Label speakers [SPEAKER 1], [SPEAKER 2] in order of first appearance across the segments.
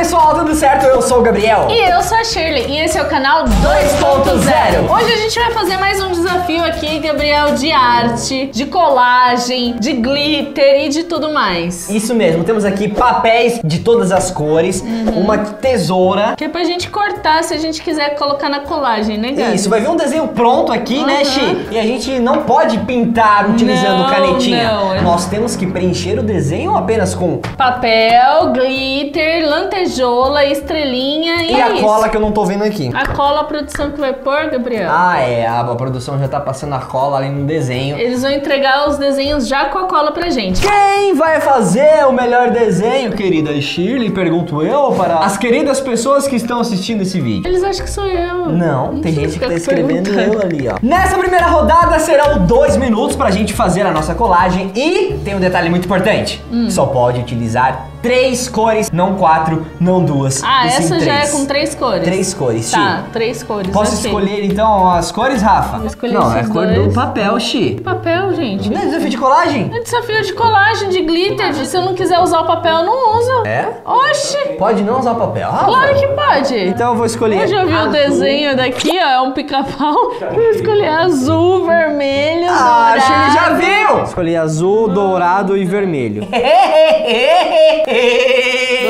[SPEAKER 1] pessoal, tudo certo? Eu sou o Gabriel.
[SPEAKER 2] E eu sou a Shirley e esse é o canal 2.0. Hoje a gente vai fazer mais um desafio aqui, Gabriel, de arte, de colagem, de glitter e de tudo mais.
[SPEAKER 1] Isso mesmo, temos aqui papéis de todas as cores, uma tesoura.
[SPEAKER 2] Que é pra gente cortar se a gente quiser colocar na colagem, né, Gabi?
[SPEAKER 1] Isso, vai vir um desenho pronto aqui, né,
[SPEAKER 2] Uhum.
[SPEAKER 1] Xi? E a gente não pode pintar utilizando
[SPEAKER 2] Não,
[SPEAKER 1] canetinha.
[SPEAKER 2] não,
[SPEAKER 1] Nós temos que preencher o desenho apenas com.
[SPEAKER 2] Papel, glitter, lantejola, estrelinha e,
[SPEAKER 1] E
[SPEAKER 2] é
[SPEAKER 1] a
[SPEAKER 2] isso.
[SPEAKER 1] cola que eu não tô vendo aqui.
[SPEAKER 2] A cola a produção que vai pôr, Gabriel.
[SPEAKER 1] Ah, é, a, a produção já tá passando a cola ali no desenho.
[SPEAKER 2] Eles vão entregar os desenhos já com a cola pra gente.
[SPEAKER 1] Quem vai fazer o melhor desenho, querida Shirley? Pergunto eu para as queridas pessoas que estão assistindo esse vídeo.
[SPEAKER 2] Eles acham que sou eu.
[SPEAKER 1] Não, tem
[SPEAKER 2] sei
[SPEAKER 1] gente que tá escrevendo eu ali, ó. Nessa primeira rodada serão dois minutos pra gente fazer a nossa colagem e tem um detalhe muito importante.
[SPEAKER 2] Hum.
[SPEAKER 1] Só pode utilizar três cores, não quatro, não duas.
[SPEAKER 2] Ah, essa já é com três cores.
[SPEAKER 1] Três cores,
[SPEAKER 2] Tá,
[SPEAKER 1] Xi.
[SPEAKER 2] três cores.
[SPEAKER 1] Posso
[SPEAKER 2] ok.
[SPEAKER 1] escolher então as cores, Rafa?
[SPEAKER 2] Vou escolher
[SPEAKER 1] não, é a cor
[SPEAKER 2] dois.
[SPEAKER 1] do papel, Xi.
[SPEAKER 2] Papel, gente.
[SPEAKER 1] Não é desafio de colagem?
[SPEAKER 2] É desafio de colagem, de glitter. Se eu não quiser usar o papel, eu não uso.
[SPEAKER 1] É?
[SPEAKER 2] Oxi!
[SPEAKER 1] Pode não usar papel, Rafa?
[SPEAKER 2] Claro que pode.
[SPEAKER 1] Então eu vou escolher.
[SPEAKER 2] Hoje eu vi o
[SPEAKER 1] azul.
[SPEAKER 2] desenho daqui, ó, é um pica-pau. Eu vou escolher azul, vermelho,
[SPEAKER 1] Ah, Shirley já
[SPEAKER 2] dourado.
[SPEAKER 1] Escolhi azul, dourado e vermelho.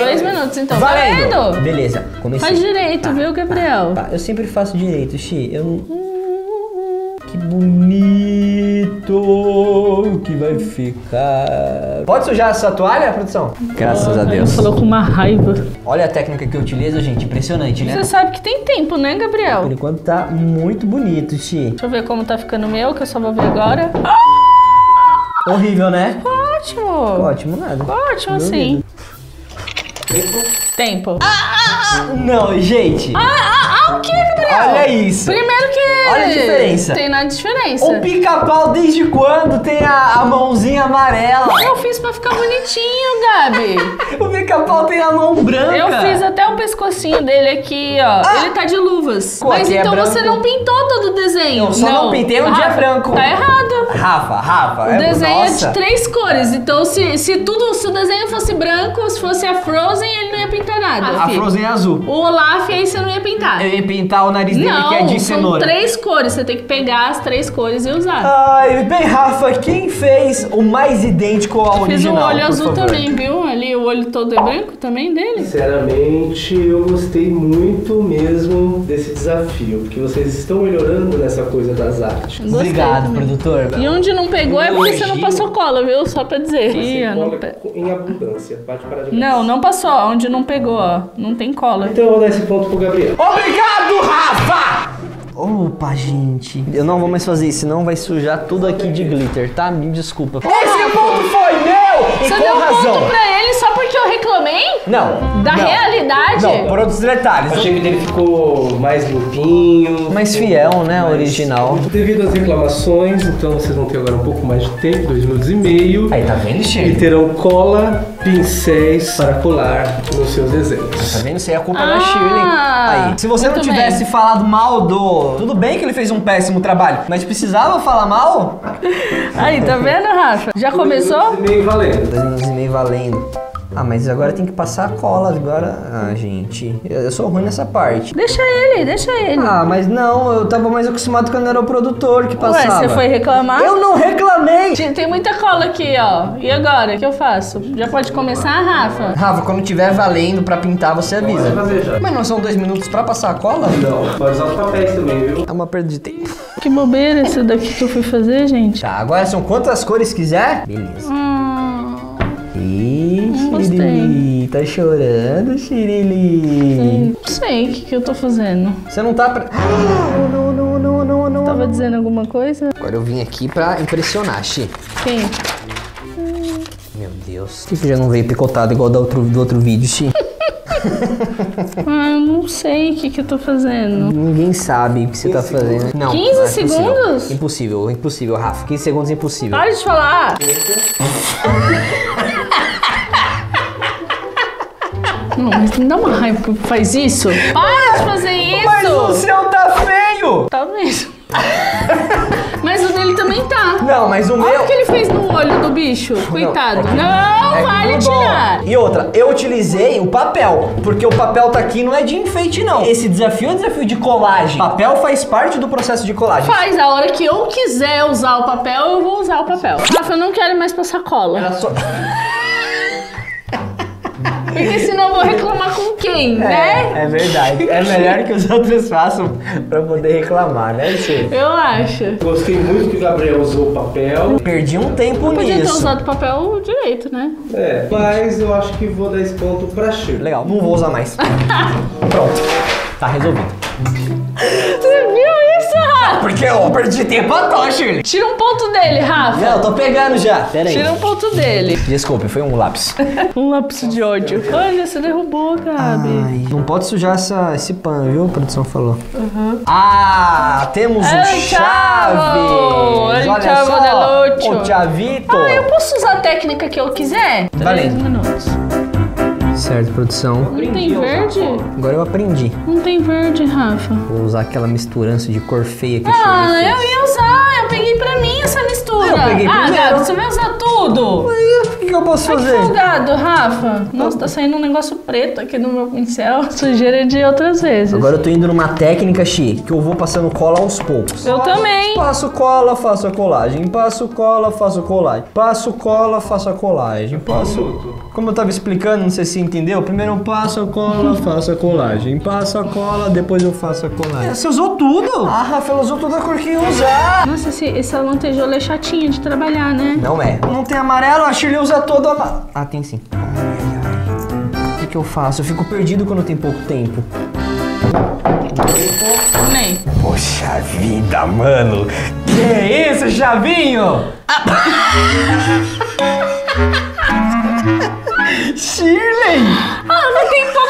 [SPEAKER 2] Dois minutos, então.
[SPEAKER 1] Valendo!
[SPEAKER 2] Valendo!
[SPEAKER 1] Beleza, comecei.
[SPEAKER 2] Faz direito, viu, Gabriel?
[SPEAKER 1] Tá, eu sempre faço direito, Xi. Eu não... Que bonito que vai ficar. Pode sujar essa toalha, produção? Graças a Deus.
[SPEAKER 2] Falou com uma raiva.
[SPEAKER 1] Olha a técnica que eu utilizo, gente. Impressionante, né?
[SPEAKER 2] Você sabe que tem tempo, né, Gabriel?
[SPEAKER 1] Por enquanto tá muito bonito, Xi.
[SPEAKER 2] Deixa eu ver como tá ficando o meu, que eu só vou ver agora.
[SPEAKER 1] Horrível, né?
[SPEAKER 2] Ótimo!
[SPEAKER 1] Ótimo, nada.
[SPEAKER 2] Ótimo, sim. Tempo.
[SPEAKER 1] Não, gente.
[SPEAKER 2] Ah, ah, ah, o Gabriel?
[SPEAKER 1] Olha isso.
[SPEAKER 2] Primeiro que.
[SPEAKER 1] Olha a diferença.
[SPEAKER 2] Tem nada de diferença.
[SPEAKER 1] O pica-pau desde quando tem a, a mãozinha amarela?
[SPEAKER 2] Eu fiz pra ficar bonitinho, Gabi.
[SPEAKER 1] O pica-pau tem a mão branca.
[SPEAKER 2] Eu fiz até o pescocinho dele aqui, ó.
[SPEAKER 1] Ah!
[SPEAKER 2] Ele tá de luvas.
[SPEAKER 1] Pô,
[SPEAKER 2] Mas
[SPEAKER 1] é
[SPEAKER 2] então
[SPEAKER 1] branco.
[SPEAKER 2] você não pintou todo o desenho.
[SPEAKER 1] Eu só não pintei um dia
[SPEAKER 2] Rafa,
[SPEAKER 1] branco.
[SPEAKER 2] Tá errado.
[SPEAKER 1] Rafa, Rafa.
[SPEAKER 2] O
[SPEAKER 1] é-
[SPEAKER 2] desenho
[SPEAKER 1] nossa.
[SPEAKER 2] é de três cores. Então, se, se tudo, se o desenho fosse branco, se fosse a Frozen, ele não ia pintar nada.
[SPEAKER 1] A. Frozen é azul.
[SPEAKER 2] O Olaf, aí você não ia pintar.
[SPEAKER 1] Eu ia pintar o nariz dele
[SPEAKER 2] não,
[SPEAKER 1] que é de
[SPEAKER 2] são
[SPEAKER 1] cenoura.
[SPEAKER 2] três cores. Você tem que pegar as três cores e usar.
[SPEAKER 1] Ai, bem, Rafa, quem fez o mais idêntico ao
[SPEAKER 2] Fiz o
[SPEAKER 1] original?
[SPEAKER 2] olho
[SPEAKER 1] por
[SPEAKER 2] azul
[SPEAKER 1] favor?
[SPEAKER 2] também, viu? Ali o olho todo é branco também dele.
[SPEAKER 3] Sinceramente, eu gostei muito mesmo desse desafio, porque vocês estão melhorando nessa coisa das artes.
[SPEAKER 2] Gostei
[SPEAKER 1] Obrigado,
[SPEAKER 2] também.
[SPEAKER 1] produtor.
[SPEAKER 2] E onde não pegou é porque você não passou cola, viu? Só pra dizer. Não,
[SPEAKER 3] em abundância, pode parar de
[SPEAKER 2] não, não passou. Onde não pegou, ó. Não tem cola.
[SPEAKER 3] Então eu vou dar esse ponto pro Gabriel.
[SPEAKER 1] Obrigado, Rafa! Opa, gente. Eu não vou mais fazer isso, senão vai sujar tudo aqui de glitter, tá? Me desculpa. Esse ponto foi meu! E
[SPEAKER 2] Você
[SPEAKER 1] com
[SPEAKER 2] deu um
[SPEAKER 1] razão.
[SPEAKER 2] ponto pra ele só porque eu reclamei?
[SPEAKER 1] Não.
[SPEAKER 2] Da
[SPEAKER 1] não.
[SPEAKER 2] realidade?
[SPEAKER 1] Não, por outros detalhes.
[SPEAKER 3] Achei que ele ficou mais limpinho.
[SPEAKER 1] Mais fiel, né?
[SPEAKER 3] mais-
[SPEAKER 1] Original.
[SPEAKER 3] Devido às reclamações, então vocês vão ter agora um pouco mais de tempo, dois minutos e meio.
[SPEAKER 1] Aí, tá vendo,
[SPEAKER 3] E
[SPEAKER 1] Chico?
[SPEAKER 3] terão cola, pincéis para colar nos seus desenhos.
[SPEAKER 1] Tá vendo? Isso aí é culpa
[SPEAKER 2] Ah,
[SPEAKER 1] da Shirley. Aí, se você não tivesse
[SPEAKER 2] bem.
[SPEAKER 1] falado mal do. Tudo bem que ele fez um péssimo trabalho, mas precisava falar mal?
[SPEAKER 2] Aí, tá vendo, Rafa? Já começou?
[SPEAKER 3] Dois minutos e meio valendo.
[SPEAKER 1] Dois minutos e meio valendo. Ah, mas agora tem que passar a cola agora. Ah, gente, eu eu sou ruim nessa parte.
[SPEAKER 2] Deixa ele, deixa ele.
[SPEAKER 1] Ah, mas não, eu tava mais acostumado quando era o produtor que
[SPEAKER 2] Ué,
[SPEAKER 1] passava.
[SPEAKER 2] você foi reclamar?
[SPEAKER 1] Eu não reclamei!
[SPEAKER 2] Tem tem muita cola aqui, ó. E agora? O que eu faço? Já pode começar, Rafa?
[SPEAKER 1] Rafa, quando tiver valendo pra pintar, você avisa.
[SPEAKER 3] fazer já.
[SPEAKER 1] Mas não são dois minutos pra passar a cola?
[SPEAKER 3] Não, pode usar os papéis também, viu?
[SPEAKER 1] É uma perda de tempo.
[SPEAKER 2] Que bobeira esse daqui que eu fui fazer, gente.
[SPEAKER 1] Tá, agora são quantas cores quiser? Beleza.
[SPEAKER 2] Hum,
[SPEAKER 1] Tá chorando, Xirili?
[SPEAKER 2] não sei o que, que eu tô fazendo.
[SPEAKER 1] Você não tá pra... Ah, não, não, não, não, não.
[SPEAKER 2] Tava dizendo alguma coisa?
[SPEAKER 1] Agora eu vim aqui pra impressionar, Xi.
[SPEAKER 2] Quem?
[SPEAKER 1] Meu Deus. Por que que já não veio picotado igual do outro, do outro vídeo, Xi?
[SPEAKER 2] Ah, eu não sei o que, que eu tô fazendo.
[SPEAKER 1] Ninguém sabe o que você tá fazendo. Não.
[SPEAKER 2] 15
[SPEAKER 1] não é
[SPEAKER 2] segundos?
[SPEAKER 1] Impossível, impossível, Rafa. 15 segundos é impossível.
[SPEAKER 2] Para de falar! Não, mas me dá uma raiva que faz isso. Para de fazer isso!
[SPEAKER 1] Mas o seu tá feio!
[SPEAKER 2] Tá mesmo. Mas o dele também tá.
[SPEAKER 1] Não, mas o
[SPEAKER 2] Olha
[SPEAKER 1] meu...
[SPEAKER 2] o que ele fez no olho do bicho. Coitado.
[SPEAKER 1] é que-
[SPEAKER 2] Não,
[SPEAKER 1] é
[SPEAKER 2] vale tirar.
[SPEAKER 1] E outra, eu utilizei o papel, porque o papel tá aqui não é de enfeite não. Esse desafio é um desafio de colagem. Papel faz parte do processo de colagem.
[SPEAKER 2] Faz, a hora que eu quiser usar o papel, eu vou usar o papel. Rafa, eu não quero mais passar cola.
[SPEAKER 1] Era só...
[SPEAKER 2] Porque senão eu vou reclamar com quem, né?
[SPEAKER 1] É, é verdade. É melhor que os outros façam pra poder reclamar, né, Tio?
[SPEAKER 2] Eu acho.
[SPEAKER 3] Gostei muito que o Gabriel usou o papel.
[SPEAKER 1] Perdi um tempo
[SPEAKER 2] Podia ter
[SPEAKER 1] nisso.
[SPEAKER 2] usado papel direito, né?
[SPEAKER 3] É, mas eu acho que vou dar esse ponto pra Shirley.
[SPEAKER 1] Legal, não vou usar mais. Pronto. Tá resolvido. Porque eu perdi tempo à toa, Shirley.
[SPEAKER 2] Tira um ponto dele, Rafa.
[SPEAKER 1] Não, eu tô pegando já. Pera aí.
[SPEAKER 2] Tira um ponto dele.
[SPEAKER 1] Desculpe, foi um lápis.
[SPEAKER 2] Um lápis de ódio. Olha, você derrubou, Gabi.
[SPEAKER 1] Ai, não pode sujar essa, esse pano, viu? A produção falou. Ah, temos o
[SPEAKER 2] El
[SPEAKER 1] Chaves.
[SPEAKER 2] Chavo, El
[SPEAKER 1] Olha
[SPEAKER 2] Chavo
[SPEAKER 1] só, o Chavito.
[SPEAKER 2] Ah, eu posso usar a técnica que eu quiser? Três
[SPEAKER 1] Valendo.
[SPEAKER 2] minutos.
[SPEAKER 1] Certo, produção.
[SPEAKER 2] Não tem verde?
[SPEAKER 1] Agora eu aprendi.
[SPEAKER 2] Não tem verde, Rafa.
[SPEAKER 1] Vou usar aquela misturança de cor feia que
[SPEAKER 2] Ah, eu
[SPEAKER 1] fez.
[SPEAKER 2] ia usar. Eu peguei pra mim essa mistura.
[SPEAKER 1] Eu peguei
[SPEAKER 2] ah,
[SPEAKER 1] primeiro.
[SPEAKER 2] Gabi, você vai usar tudo.
[SPEAKER 1] Aí, o que, que eu posso
[SPEAKER 2] Ai, que
[SPEAKER 1] fazer?
[SPEAKER 2] folgado, Rafa. Nossa, tá saindo um negócio preto aqui no meu pincel. Sujeira de outras vezes.
[SPEAKER 1] Agora eu tô indo numa técnica, Xi, que eu vou passando cola aos poucos.
[SPEAKER 2] Eu também.
[SPEAKER 1] Passo cola, faço a colagem. Passo cola, faço a colagem. Passo cola, faço a colagem. Passo. Como eu tava explicando, não sei se você entendeu. Primeiro eu passo a cola, faço a colagem. Passo a cola, depois eu faço a colagem. Você usou tudo? Ah, Rafael usou toda a cor que ia usar.
[SPEAKER 2] Nossa, esse, esse lantejola é chatinho de trabalhar, né?
[SPEAKER 1] Não é. Não tem amarelo, a Shirley usa todo ama... Ah, tem sim. Ai, ai, ai. O que, que eu faço? Eu fico perdido quando tem pouco tempo.
[SPEAKER 2] Nem.
[SPEAKER 1] Poxa vida, mano. Que isso, Chavinho? Shirley!
[SPEAKER 2] Ah, mas tem pouco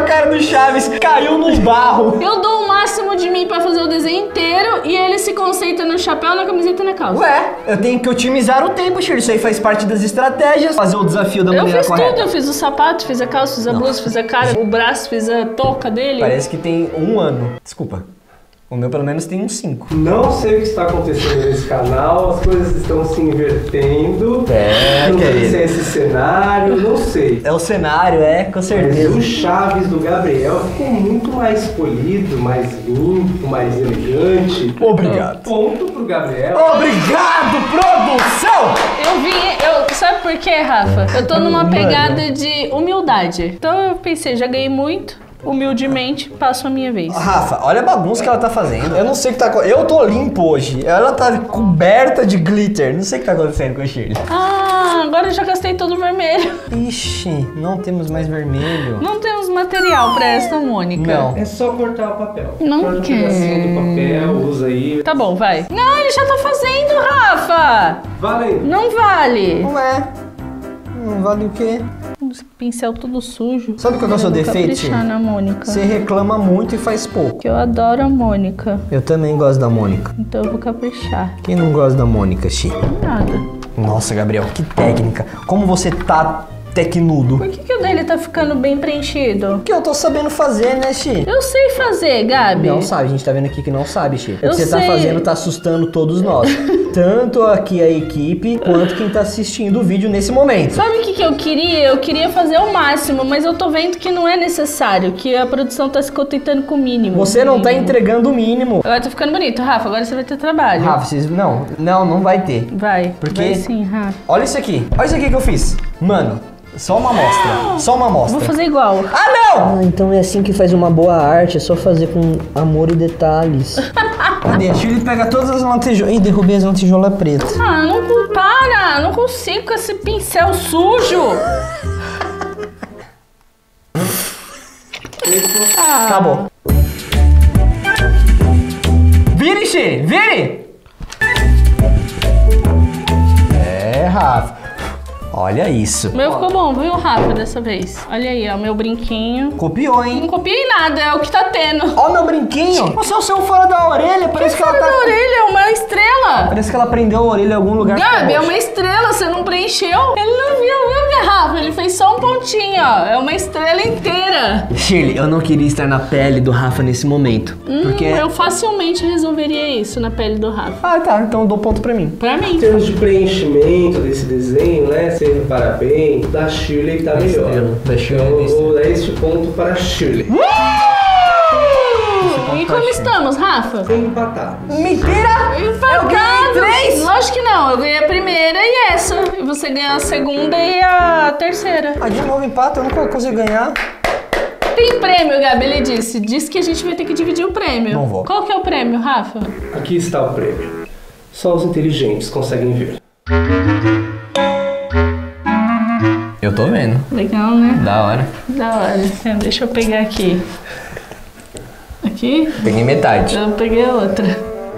[SPEAKER 1] a cara do Chaves, caiu no barro.
[SPEAKER 2] Eu dou o máximo de mim pra fazer o desenho inteiro e ele se concentra no chapéu, na camiseta e na calça.
[SPEAKER 1] Ué, eu tenho que otimizar o tempo, Shirley. Isso aí faz parte das estratégias. Fazer o desafio da
[SPEAKER 2] Eu
[SPEAKER 1] maneira
[SPEAKER 2] fiz
[SPEAKER 1] correta.
[SPEAKER 2] tudo, eu fiz o sapato, fiz a calça, fiz a blusa, fiz a cara, o braço, fiz a touca dele.
[SPEAKER 1] Parece que tem um ano. Desculpa. O meu pelo menos tem uns cinco.
[SPEAKER 3] Não sei o que está acontecendo nesse canal, as coisas estão se invertendo.
[SPEAKER 1] É,
[SPEAKER 3] não sei se é esse cenário, não sei.
[SPEAKER 1] É o cenário, é, com
[SPEAKER 3] Mas
[SPEAKER 1] certeza.
[SPEAKER 3] o Chaves do Gabriel ficou muito mais polido, mais limpo, mais elegante.
[SPEAKER 1] Obrigado.
[SPEAKER 3] Ponto pro Gabriel.
[SPEAKER 1] Obrigado, produção!
[SPEAKER 2] Eu vim, eu, sabe por quê, Rafa? Eu tô numa
[SPEAKER 1] Mano.
[SPEAKER 2] pegada de humildade. Então eu pensei, já ganhei muito, humildemente, passo a minha vez.
[SPEAKER 1] Rafa, olha a bagunça que ela tá fazendo. Eu não sei o que tá acontecendo. Eu tô limpo hoje. Ela tá coberta de glitter. Não sei o que tá acontecendo com a Shirley.
[SPEAKER 2] Ah, agora eu já gastei todo o vermelho.
[SPEAKER 1] Ixi, não temos mais vermelho.
[SPEAKER 2] Não temos material pra esta, Mônica.
[SPEAKER 1] Não.
[SPEAKER 3] É só cortar o papel.
[SPEAKER 2] Não
[SPEAKER 3] Corta um
[SPEAKER 2] quer.
[SPEAKER 3] pedacinho do papel, usa aí.
[SPEAKER 2] Tá bom, vai. Não, ele já tá fazendo, Rafa!
[SPEAKER 3] Valendo.
[SPEAKER 2] Não vale.
[SPEAKER 1] Ué, não vale o quê?
[SPEAKER 2] Pincel todo sujo.
[SPEAKER 1] Sabe qual que é o seu defeito,
[SPEAKER 2] na Mônica.
[SPEAKER 1] Você reclama muito e faz pouco.
[SPEAKER 2] Que eu adoro a Mônica.
[SPEAKER 1] Eu também gosto da Mônica.
[SPEAKER 2] Então eu vou caprichar.
[SPEAKER 1] Quem não gosta da Mônica, Chi?
[SPEAKER 2] Nada.
[SPEAKER 1] Nossa, Gabriel, que técnica. Como você tá tecnudo.
[SPEAKER 2] Por que, que o dele tá ficando bem preenchido?
[SPEAKER 1] O que eu tô sabendo fazer, né, Chi?
[SPEAKER 2] Eu sei fazer, Gabi.
[SPEAKER 1] Não sabe, a gente tá vendo aqui que não sabe, Chi. O que você tá
[SPEAKER 2] sei.
[SPEAKER 1] fazendo tá assustando todos nós. Tanto aqui a equipe, quanto quem tá assistindo o vídeo nesse momento.
[SPEAKER 2] Sabe o que, que eu queria? Eu queria fazer o máximo, mas eu tô vendo que não é necessário, que a produção tá se contentando com o mínimo.
[SPEAKER 1] Você não tá entregando o mínimo.
[SPEAKER 2] Agora tá ficando bonito, Rafa. Agora você vai ter trabalho.
[SPEAKER 1] Rafa, vocês... Não, não, não vai ter.
[SPEAKER 2] Vai.
[SPEAKER 1] Por quê?
[SPEAKER 2] Vai sim, Rafa.
[SPEAKER 1] Olha isso aqui. Olha isso aqui que eu fiz. Mano, só uma amostra. Só uma amostra.
[SPEAKER 2] Vou fazer igual.
[SPEAKER 1] Ah, não! Ah, então é assim que faz uma boa arte, é só fazer com amor e detalhes. Cadê? A Shirley pega todas as lantejoulas. Ih, derrubei as lantejoulas pretas.
[SPEAKER 2] Ah, não para! Não consigo com esse pincel sujo! Ah,
[SPEAKER 1] Acabou. Vire, Shirley, vire! É, Rafa. Olha isso.
[SPEAKER 2] O meu ficou bom, viu, Rafa, dessa vez? Olha aí, ó, meu brinquinho.
[SPEAKER 1] Copiou,
[SPEAKER 2] Não
[SPEAKER 1] hein?
[SPEAKER 2] copiei nada, é o que tá tendo.
[SPEAKER 1] Ó meu brinquinho. Você é o seu fora da orelha. Parece que ela
[SPEAKER 2] Fora
[SPEAKER 1] tá...
[SPEAKER 2] da orelha, é uma estrela.
[SPEAKER 1] Parece que ela prendeu a orelha em algum lugar.
[SPEAKER 2] Gabi, é uma estrela, você não preencheu? Ele não viu, viu, Rafa? Ele fez só um pontinho, ó. É uma estrela inteira.
[SPEAKER 1] Shirley, eu não queria estar na pele do Rafa nesse momento. porque...
[SPEAKER 2] Hum, eu facilmente resolveria isso na pele do Rafa.
[SPEAKER 1] Ah, tá. Então eu dou ponto pra mim.
[SPEAKER 2] Pra mim.
[SPEAKER 3] Em termos de preenchimento desse desenho, né? Você bem, da Shirley tá melhor.
[SPEAKER 1] estrela, da Shirley
[SPEAKER 3] Então
[SPEAKER 1] é
[SPEAKER 3] eu vou dar este ponto para a Shirley.
[SPEAKER 2] E como estamos, Rafa?
[SPEAKER 3] Empatado.
[SPEAKER 1] Mentira!
[SPEAKER 2] Empatado!
[SPEAKER 1] três?
[SPEAKER 2] Lógico que não. Eu ganhei a primeira e essa. E você ganhou a segunda e a terceira.
[SPEAKER 1] Ah, de novo empate, eu nunca consigo ganhar.
[SPEAKER 2] Tem prêmio, Gabi, ele disse. Disse que a gente vai ter que dividir o prêmio.
[SPEAKER 1] Não vou.
[SPEAKER 2] Qual que é o prêmio, Rafa?
[SPEAKER 3] Aqui está o prêmio. Só os inteligentes conseguem ver.
[SPEAKER 1] Eu tô vendo.
[SPEAKER 2] Legal, né?
[SPEAKER 1] Da hora.
[SPEAKER 2] Da hora. É, Deixa eu pegar aqui. Aqui?
[SPEAKER 1] Peguei metade.
[SPEAKER 2] Eu peguei a outra.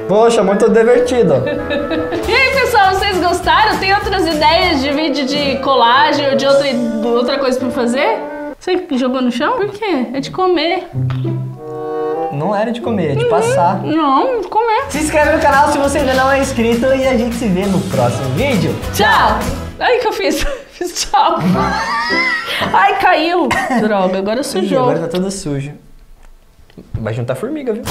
[SPEAKER 1] Poxa, muito divertido.
[SPEAKER 2] E aí, pessoal, vocês gostaram? Tem outras ideias de vídeo de colagem ou de outra, outra coisa pra fazer? Você jogou no chão? Por quê? É de comer.
[SPEAKER 1] Não era de comer, é de passar.
[SPEAKER 2] Não, comer.
[SPEAKER 1] Se inscreve no canal se você ainda não é inscrito e a gente se vê no próximo vídeo.
[SPEAKER 2] Tchau! Ai, que eu fiz. Tchau. Ai, caiu. Droga, agora sujou.
[SPEAKER 1] agora tá todo sujo. Vai juntar formiga, viu?